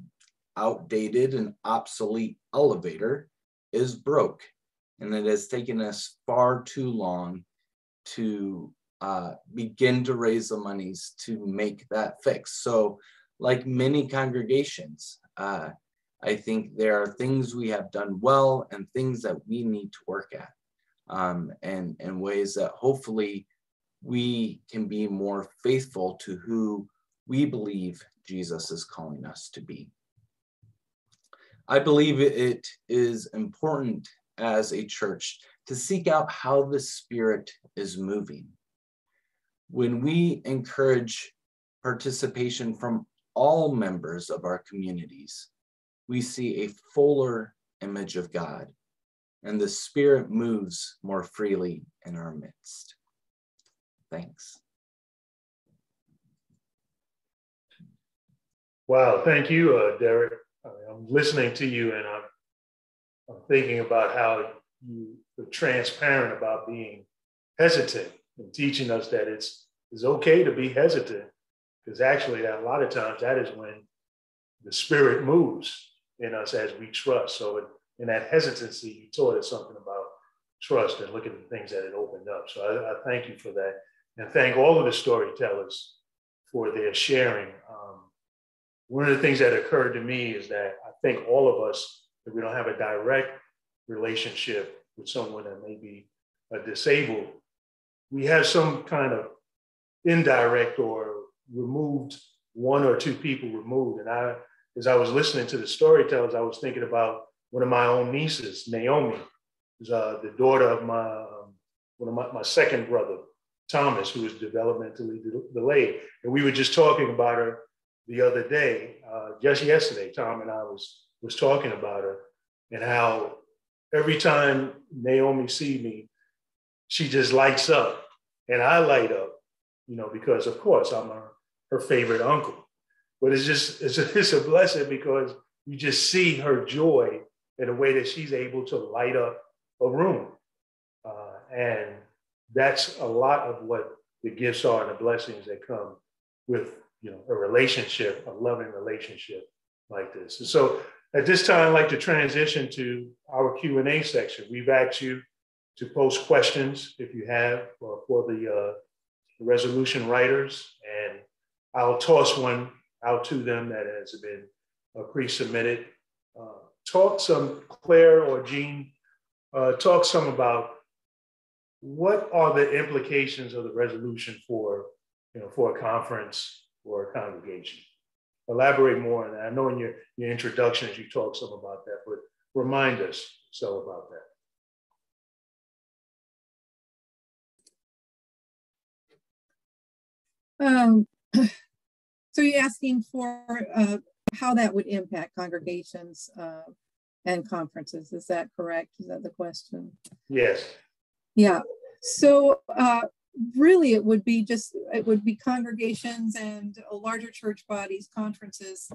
outdated, and obsolete elevator is broke. And it has taken us far too long to uh, begin to raise the monies to make that fix. So, like many congregations, uh, I think there are things we have done well and things that we need to work at, um, and, and ways that hopefully we can be more faithful to who we believe Jesus is calling us to be. I believe it is important as a church to seek out how the Spirit is moving when we encourage participation from all members of our communities, we see a fuller image of God, and the Spirit moves more freely in our midst. Thanks. Wow, thank you, uh, Derek. I'm listening to you and I'm, I'm thinking about how you were transparent about being hesitant and teaching us that it's, it's okay to be hesitant because actually a lot of times that is when the spirit moves in us as we trust. So in that hesitancy, you taught us something about trust and look at the things that it opened up. So I, I thank you for that. And thank all of the storytellers for their sharing. Um, one of the things that occurred to me is that I think all of us, if we don't have a direct relationship with someone that may be a disabled, we have some kind of indirect or removed one or two people removed. And I, as I was listening to the storytellers, I was thinking about one of my own nieces, Naomi, who's uh, the daughter of my um, one of my, my second brother, Thomas, who was developmentally delayed. And we were just talking about her the other day, uh, just yesterday. Tom and I was was talking about her and how every time Naomi see me, she just lights up and I light up, you know, because of course I'm her, her favorite uncle. But it's just, it's a, *laughs* it's a blessing because you just see her joy in a way that she's able to light up a room. Uh, and that's a lot of what the gifts are and the blessings that come with, you know, a relationship, a loving relationship like this. And so at this time, I'd like to transition to our Q&A section. We've asked you to post questions if you have uh, for the uh, resolution writers, and I'll toss one out to them that has been uh, pre-submitted. Uh, talk some, Clare or Jeanne, uh, talk some about what are the implications of the resolution for, you know, for a conference or a congregation. Elaborate more on that. I know in your, your introductions you talked some about that, but remind us so about that. Um, *clears throat* so you're asking for uh, how that would impact congregations uh, and conferences. Is that correct? Is that the question? Yes. Yeah. So uh, really, it would be just it would be congregations and larger church bodies, conferences,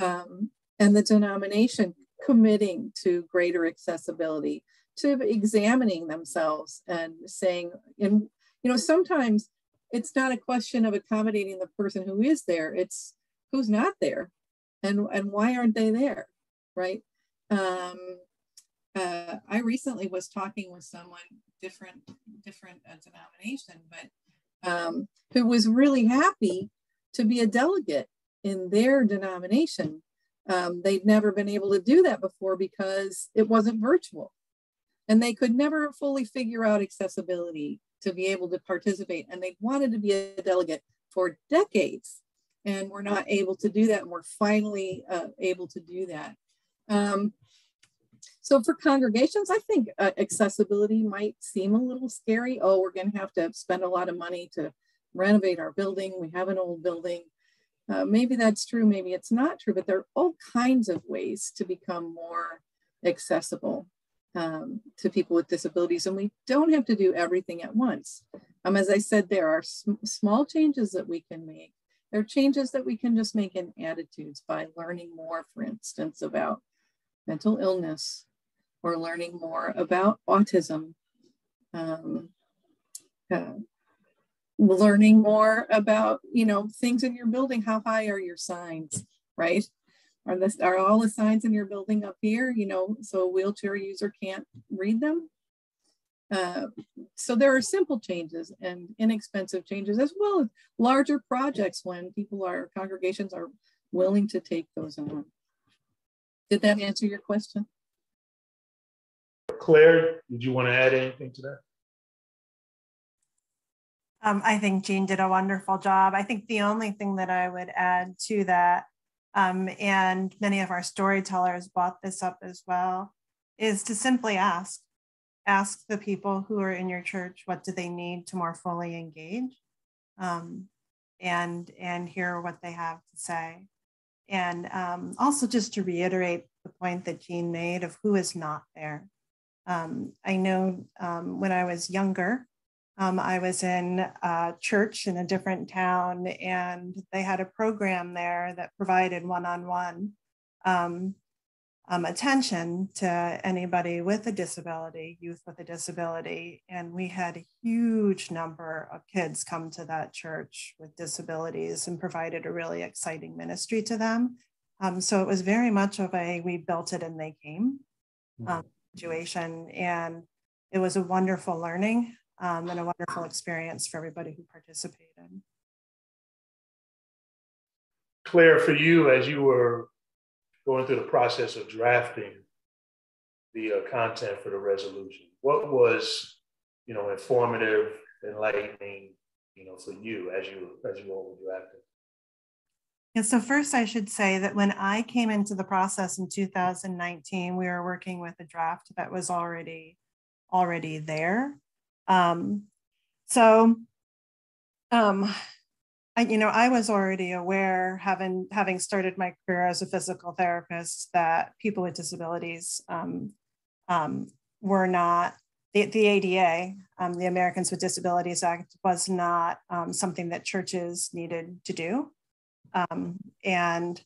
um, and the denomination committing to greater accessibility, to examining themselves and saying, and you know, sometimes it's not a question of accommodating the person who is there it's who's not there and and why aren't they there right? Um uh, i recently was talking with someone different different uh, denomination but um who was really happy to be a delegate in their denomination. Um, they'd never been able to do that before because it wasn't virtual. And they could never fully figure out accessibility to be able to participate. And they wanted to be a delegate for decades and we're not able to do that. And we're finally uh, able to do that. Um, so for congregations, I think uh, accessibility might seem a little scary. Oh, we're going to have to spend a lot of money to renovate our building. We have an old building. Uh, maybe that's true, maybe it's not true, but there are all kinds of ways to become more accessible um, to people with disabilities. And we don't have to do everything at once. Um, as I said, there are sm small changes that we can make There are changes that we can just make in attitudes by learning more, for instance, about mental illness or learning more about autism. Um, uh, learning more about you know things in your building how high are your signs right are this are all the signs in your building up here you know so a wheelchair user can't read them? Uh, so there are simple changes and inexpensive changes as well as larger projects when people are congregations are willing to take those on. Did that answer your question? Clare did you want to add anything to that? Um, I think Jeanne did a wonderful job. I think the only thing that I would add to that, um, and many of our storytellers brought this up as well, is to simply ask. Ask the people who are in your church what do they need to more fully engage, um, and and hear what they have to say, and um, also just to reiterate the point that Jeanne made of who is not there. Um, I know um, when I was younger, um, I was in a church in a different town, and they had a program there that provided one on one attention to anybody with a disability, youth with a disability. And we had a huge number of kids come to that church with disabilities and provided a really exciting ministry to them. Um, so it was very much of a we built it and they came um, situation. And it was a wonderful learning um, and a wonderful experience for everybody who participated. Clare, for you, as you were going through the process of drafting the uh, content for the resolution, what was, you know, informative, enlightening, you know, for you as you as you all were drafting? Yeah, so first I should say that when I came into the process in 2019, we were working with a draft that was already already there. Um, so, um, I, you know, I was already aware, having having started my career as a physical therapist, that people with disabilities um, um, were not the, the ADA, um, the Americans with Disabilities Act, was not something that churches needed to do, and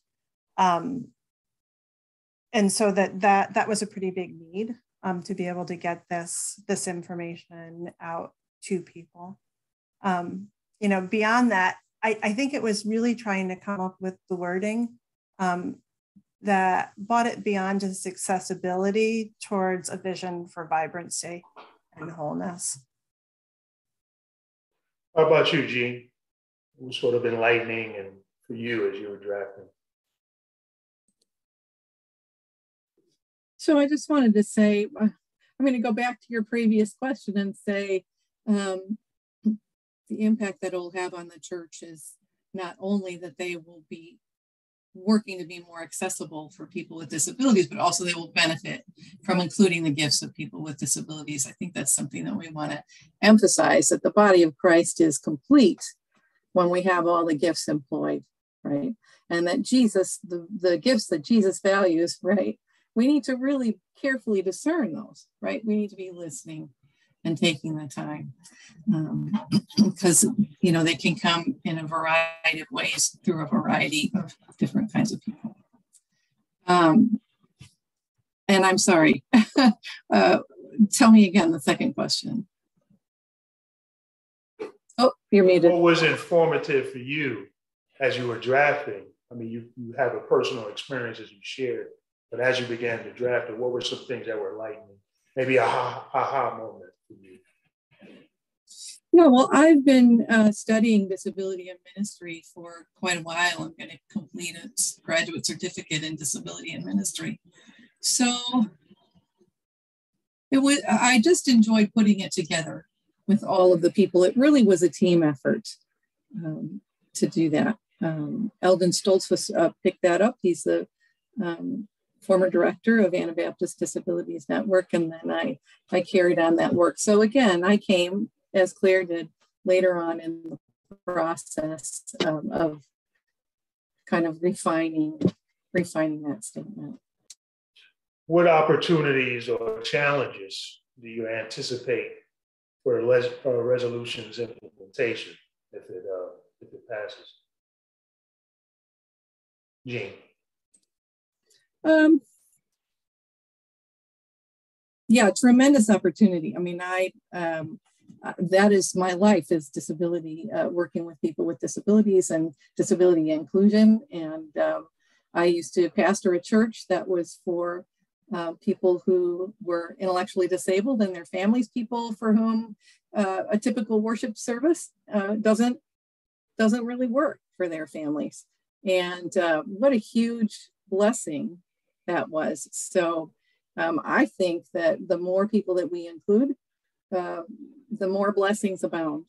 and so that that that was a pretty big need um, to be able to get this this information out to people. Um, you know, beyond that, I, I, think it was really trying to come up with the wording um, that brought it beyond just accessibility towards a vision for vibrancy and wholeness. How about you, Jeanne? What was sort of enlightening and for you as you were drafting? So I just wanted to say, uh, I'm going to go back to your previous question and say um, the impact that it'll have on the church is not only that they will be working to be more accessible for people with disabilities, but also they will benefit from including the gifts of people with disabilities. I think that's something that we want to emphasize that the body of Christ is complete when we have all the gifts employed, right? And that Jesus, the, the gifts that Jesus values, right, we need to really carefully discern those, right? We need to be listening and taking the time because um, you know they can come in a variety of ways through a variety of different kinds of people. Um, and I'm sorry, *laughs* uh, tell me again the second question. Oh, you're muted. What was informative for you as you were drafting? I mean, you, you have a personal experience as you shared but as you began to draft it, what were some things that were lightning? Maybe a aha, aha moment for you? Yeah, well, I've been uh, studying disability and ministry for quite a while. I'm going to complete a graduate certificate in disability and ministry. So it was, I just enjoyed putting it together with all of the people. It really was a team effort um, to do that. Um, Eldon Stoltz was, uh, picked that up. He's the um, former director of Anabaptist Disabilities Network, and then I, I carried on that work. So again, I came, as Clare did, later on in the process um, of kind of refining, refining that statement. What opportunities or challenges do you anticipate for les- uh, resolutions implementation if it, uh, if it passes? Jeanne? Um, yeah, tremendous opportunity. I mean, I um, uh, that is my life is disability, uh, working with people with disabilities and disability inclusion. And um, I used to pastor a church that was for uh, people who were intellectually disabled and their families, people for whom uh, a typical worship service uh, doesn't doesn't really work for their families. And uh, what a huge blessing that was. So um, I think that the more people that we include, uh, the more blessings abound.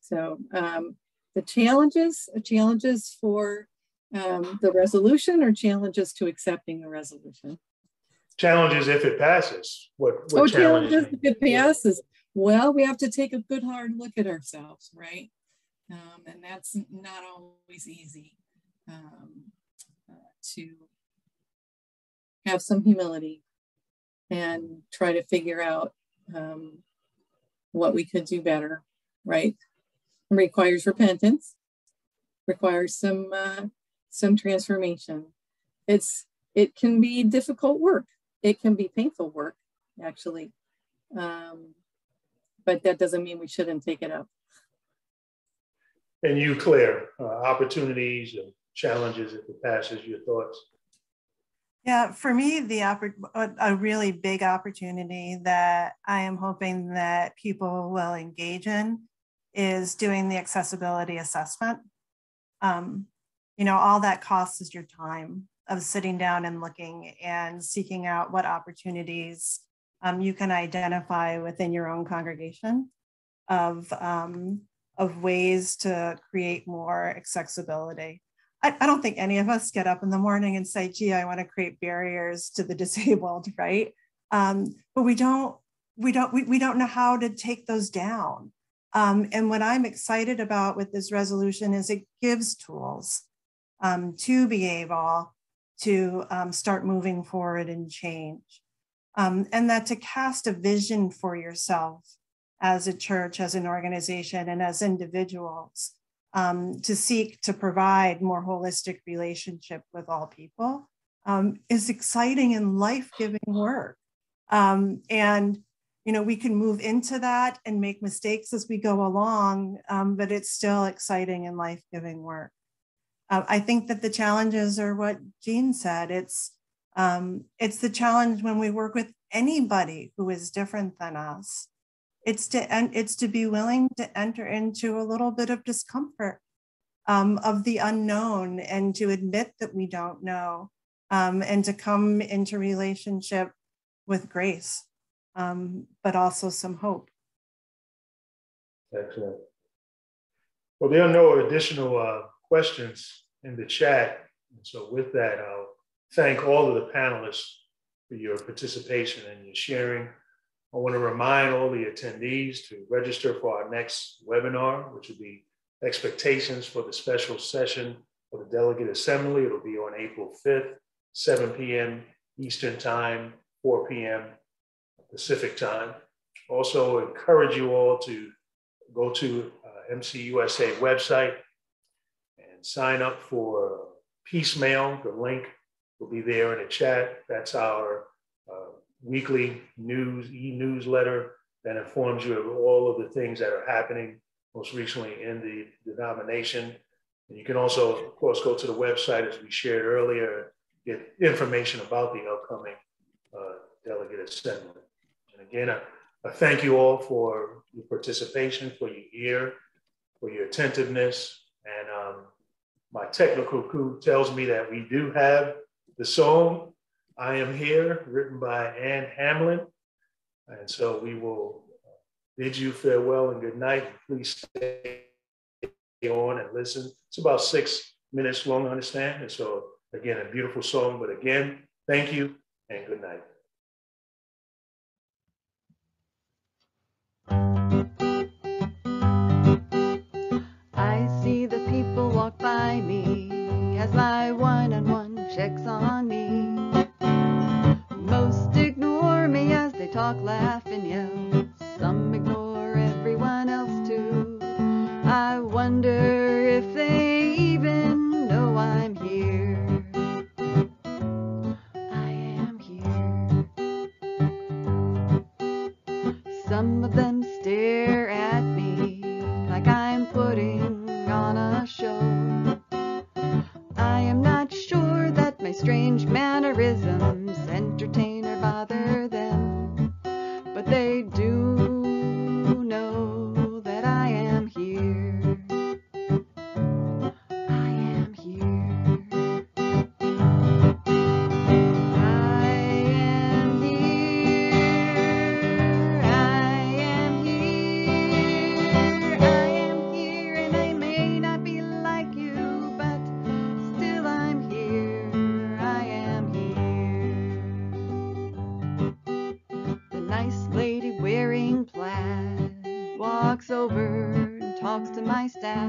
So um, the challenges, challenges for um, the resolution or challenges to accepting the resolution? Challenges if it passes. What, what oh, challenges if it passes. Well, we have to take a good hard look at ourselves, right? Um, and that's not always easy um, uh, to have some humility and try to figure out um, what we could do better, right? It requires repentance, requires some uh, some transformation. It's it can be difficult work. It can be painful work, actually, um, but that doesn't mean we shouldn't take it up. And you, Clare, uh, opportunities and challenges if it passes your thoughts. Yeah, for me, the a really big opportunity that I am hoping that people will engage in is doing the accessibility assessment. Um, you know, all that costs is your time of sitting down and looking and seeking out what opportunities um, you can identify within your own congregation of, um, of ways to create more accessibility. I, I don't think any of us get up in the morning and say, gee, I want to create barriers to the *laughs* disabled, right? Um, but we don't, we don't, we, we don't know how to take those down. Um, and what I'm excited about with this resolution is it gives tools um, to be able to um, start moving forward and change. Um, and that to cast a vision for yourself as a church, as an organization, and as individuals um, to seek to provide more holistic relationship with all people um, is exciting and life-giving work. Um, and you know we can move into that and make mistakes as we go along, um, but it's still exciting and life-giving work. Uh, I think that the challenges are what Jeanne said. It's um, it's the challenge when we work with anybody who is different than us it's to and it's to be willing to enter into a little bit of discomfort um, of the unknown and to admit that we don't know um, and to come into relationship with grace um, but also some hope. Excellent. Well there are no additional uh, questions in the chat. And so with that i'll thank all of the panelists for your participation and your sharing I want to remind all the attendees to register for our next webinar, which will be expectations for the special session of the Delegate Assembly. It'll be on April 5th, 7 p.m. Eastern Time, 4 p.m. Pacific Time. Also encourage you all to go to uh, MCUSA website and sign up for Peacemail. The link will be there in the chat. That's our weekly news, e-newsletter that informs you of all of the things that are happening most recently in the denomination. And you can also, of course, go to the website as we shared earlier, get information about the upcoming uh, delegate assembly. And again, I, thank you all for your participation, for your ear, for your attentiveness. And um, my technical crew tells me that we do have the song I Am Here, written by Ann Hamlin. And so we will bid you farewell and good night. Please stay on and listen. It's about six minutes long, I understand. And so, again, a beautiful song. But again, thank you and good night. I see the people walk by me as my one on one checks on me. Talk, laugh, and yell. Some ignore everyone else too. I wonder talks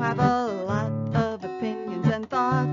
have a lot of opinions and thoughts.